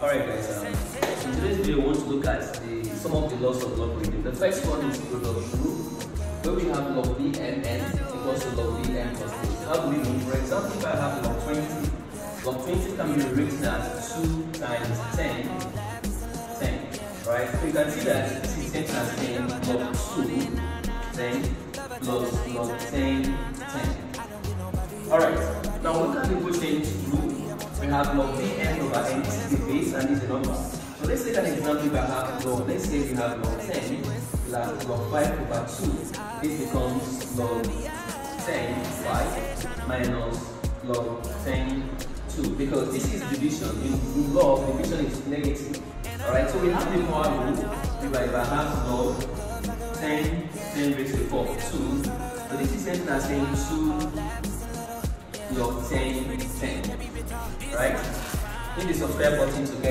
Alright guys, um, in today's video we want to look at the some of the laws of logarithm. The first one is product rule, where we have log bmn equals to log bm plus this. How do we do? For example, if I have log 20, log 20 can be written as 2 times 10, 10, right? So you can see that this is 10 times 10 log 2, 10, log, log 10, 10. We have log n over n. Is the base and this is the number. So let's take an example if I have log, let's say we have log 10 plus log 5 over 2. This becomes log 10 5 minus log 10 2 because this is division. In, in log, division is negative. Alright, so we have the power rule. If I have log 10, 10 raised to the power 2, so this is something as saying 2 log 10, 10 right? Hit the subscribe button to get